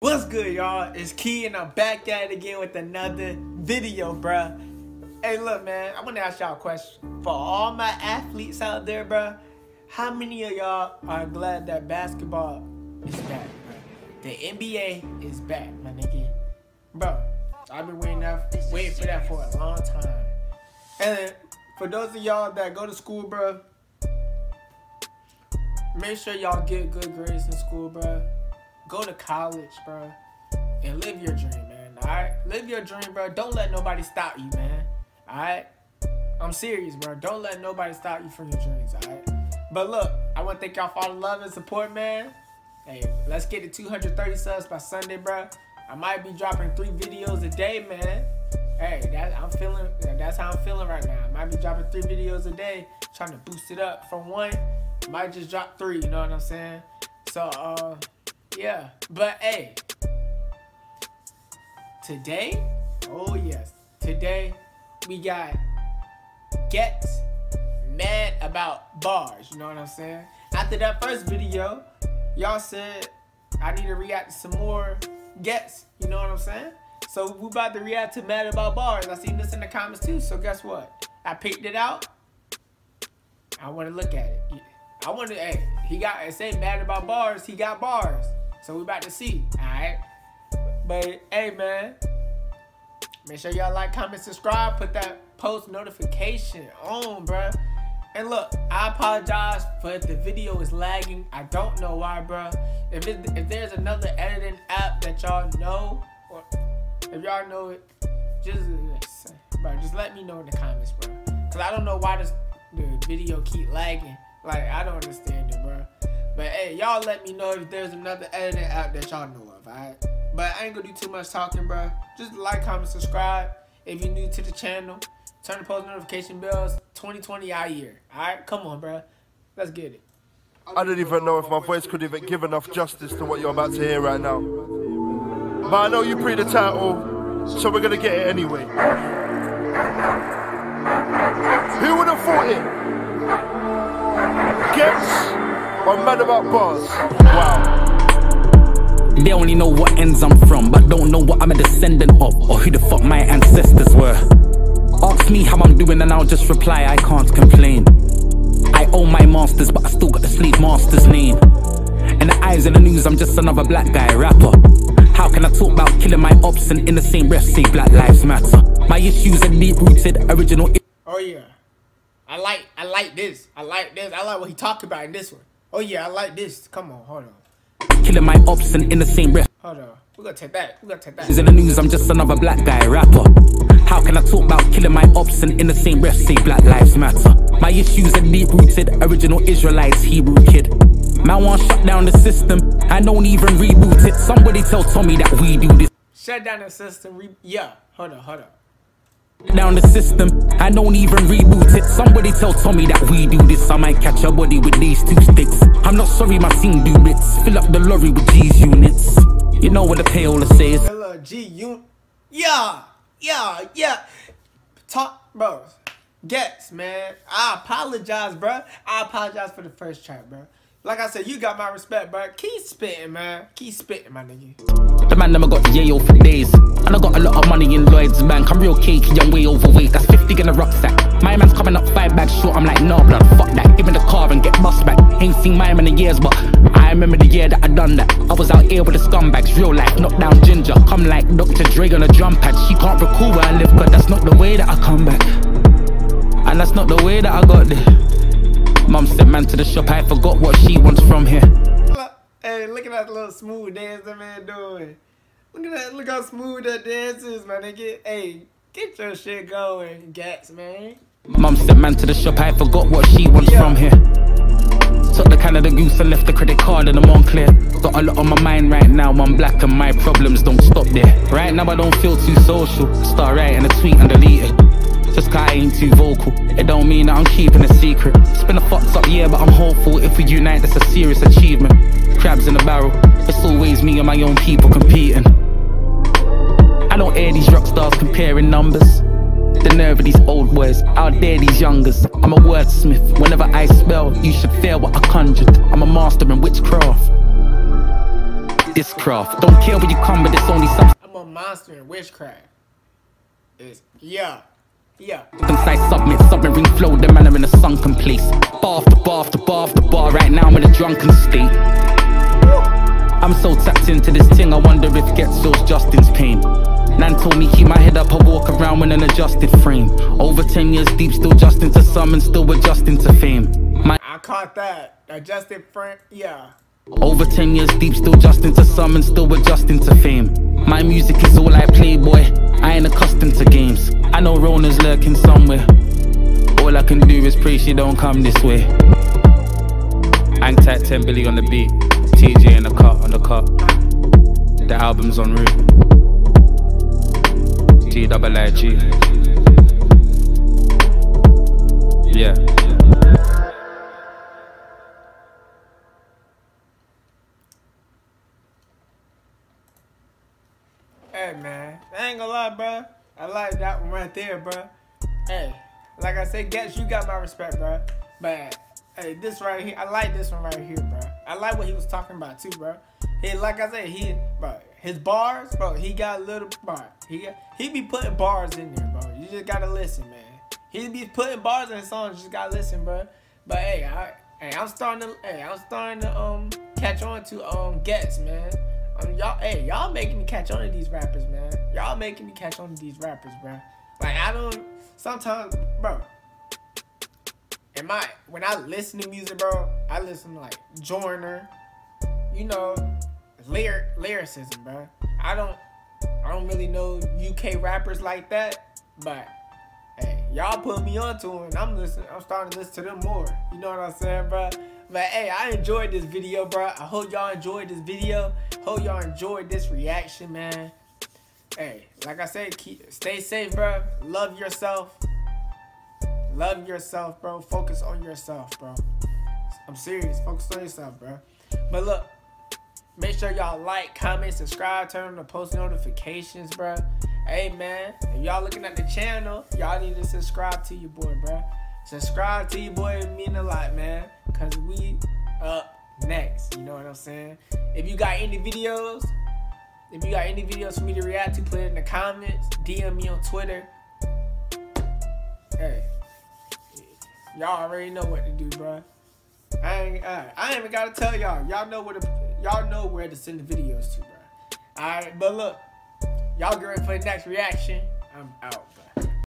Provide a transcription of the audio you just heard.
What's good, y'all? It's Key, and I'm back at it again with another video, bruh. Hey, look, man, I want to ask y'all a question. For all my athletes out there, bruh, how many of y'all are glad that basketball is back, bruh? The NBA is back, my nigga. Bro, I've been waiting, that, waiting for that for a long time. And for those of y'all that go to school, bro, make sure y'all get good grades in school, bro. go to college, bro, and live your dream, man. All right, live your dream, bro. Don't let nobody stop you, man. All right, I'm serious, bro. Don't let nobody stop you from your dreams. All right. But look, I want to thank y'all for all the love and support, man. Hey, let's get to 230 subs by Sunday, bro. I might be dropping three videos a day, man. Hey, that I'm feeling. That's how I'm feeling right now. I might be dropping three videos a day, trying to boost it up from one. Might just drop three. You know what I'm saying? So, uh. Yeah, but hey, today, oh yes, today we got Ghetts mad about bars. You know what I'm saying? After that first video, y'all said I need to react to some more Ghetts. You know what I'm saying? So we about to react to mad about bars. I seen this in the comments too. So guess what? I picked it out. I want to look at it. I want to. Hey, he got. It say mad about bars. He got bars. So we about to see, alright? But hey man, make sure y'all like, comment, subscribe, put that post notification on, bruh. And look, I apologize for the video is lagging. I don't know why, bruh. If it, if there's another editing app that y'all know, if y'all know it, just bro, just let me know in the comments, bro. Cause I don't know why this the video keep lagging. Like I don't understand it, bro. But hey, y'all let me know if there's another editing app that y'all know of, alright? But I ain't gonna do too much talking, bro. Just like, comment, subscribe. If you're new to the channel, turn the post notification bells. 2020 out here, alright? Come on, bro. Let's get it. I don't even know if my voice could even give enough justice to what you're about to hear right now. But I know you pre the title, so we're gonna get it anyway. Who would have thought it? Ghetts I'm mad about bars. Wow. They only know what ends I'm from, but don't know what I'm a descendant of, or who the fuck my ancestors were. Ask me how I'm doing, and I'll just reply, I can't complain. I own my masters, but I still got the sleep master's name. In the eyes of the news, I'm just another black guy rapper. How can I talk about killing my ops and in the same breath say Black Lives Matter? My issues are deep rooted, original. Oh yeah, I like I like this. I like this. I like what he talked about in this one. Oh yeah, I like this. Come on, hold on. Killing my ops and in the same breath. Hold on. We gotta take that. We gotta take that. Is in the news, I'm just another black guy rapper. How can I talk about killing my ops and in the same breath say Black Lives Matter? My issues are deep rooted, original Israelites, Hebrew kid. Man want shut down the system, I don't even reboot it. Somebody tell Tommy that we do this. Shut down the system, re yeah. Hold on, hold on down the system. I don't even reboot it. Somebody tell Tommy that we do this. I might catch a body with these two sticks. I'm not sorry, my team do bits. Fill up the lorry with G's units. You know what the payola says. Hello, G unit. Yeah, yeah, yeah. Talk, bro. Ghetts, man. I apologize, bro. I apologize for the first track, bro. Like I said, you got my respect, bro. Keep spitting, man. Keep spitting, my nigga. The man never got Yayo for days. And I got a lot of money in Lloyd's Bank. I'm real cakey, I'm way overweight. That's 50 in a rucksack. My man's coming up five bags short. I'm like, nah, blood, fuck that. Give me the car and get bust back. Ain't seen my man in years, but I remember the year that I done that. I was out here with the scumbags, real life, knock down ginger. Come like Dr. Dre on a drum pad. She can't recall where I live, but that's not the way that I come back. And that's not the way that I got there. Man to the shop, I forgot what she wants from here. Hey, look at that little smooth dance that man doing. Look at that, look how smooth that dance is, man. Nigga. Hey, get your shit going, Ghetts, man. Mum sent man to the shop, I forgot what she wants yeah. from here. Took the Canada Goose and left the credit card and I'm on clear. Got a lot on my mind right now, I'm black and my problems don't stop there. Right now I don't feel too social. Start writing a tweet and delete it. I ain't too vocal, it don't mean that I'm keeping a secret. It's been a fucked up year, but I'm hopeful if we unite, that's a serious achievement. Crabs in a barrel, it's always me and my own people competing. I don't hear these rock stars comparing numbers. The nerve of these old boys, out there these youngers. I'm a wordsmith. Whenever I spell, you should fear what I conjured. I'm a master in witchcraft. This craft. Don't care where you come, but it's only something. I'm a monster in witchcraft. It's yeah. Yeah. Concise submit, submarine flow, the man are in a sunken place. Bar after bar after bar after bar, right now I'm in a drunken state. I'm so tapped into this thing, I wonder if Ghetts feels Justin's pain. Nan told me keep my head up, I walk around with an adjusted frame. Over 10 years deep, still adjusting to some and still adjusting to fame. My I caught that. Adjusted front. Yeah. over 10 years deep, still adjusting to some and still adjusting to fame. My music is all I play, boy. I ain't accustomed to games. I know Rona's lurking somewhere. All I can do is pray she don't come this way. Hang tight 10 Billy on the beat. TJ in the cut, on the cut. The album's on route. T double I G. right there, bro. Hey, like I said, guess you got my respect, bro. But hey, this right here, I like this one right here, bro. I like what he was talking about too, bro. He, like I said, he, bro, his bars, bro. He got a little bar. He, got, he be putting bars in there, bro. You just gotta listen, man. He be putting bars in his songs. You just gotta listen, bro. But hey, I, hey, I'm starting to, hey, I'm starting to um catch on to um Ghetts, man. Um, y'all, hey, y'all making me catch on to these rappers, man. Y'all making me catch on to these rappers, bro. Like I don't. Sometimes, bro. Am I when I listen to music, bro? I listen to like Joyner, you know, lyric lyricism, bro. I don't, I don't really know UK rappers like that, but hey, y'all put me onto them, and I'm listening. I'm starting to listen to them more. You know what I'm saying, bro? But hey, I enjoyed this video, bro. I hope y'all enjoyed this video. Hope y'all enjoyed this reaction, man. Hey, like I said, keep stay safe, bro. Love yourself. Love yourself, bro. Focus on yourself, bro. I'm serious. Focus on yourself, bro. But look, make sure y'all like, comment, subscribe, turn on the post notifications, bro. Hey, man, if y'all looking at the channel, y'all need to subscribe to your boy, bro. Subscribe to your boy, mean a lot, man. Cause we up next. You know what I'm saying? If you got any videos, if you got any videos for me to react to, put it in the comments. DM me on Twitter. Hey, y'all already know what to do, bro. I ain't, uh, I ain't even gotta tell y'all. Y'all know where to, y'all know where to send the videos to, bro. All right, but look, y'all get ready for the next reaction. I'm out.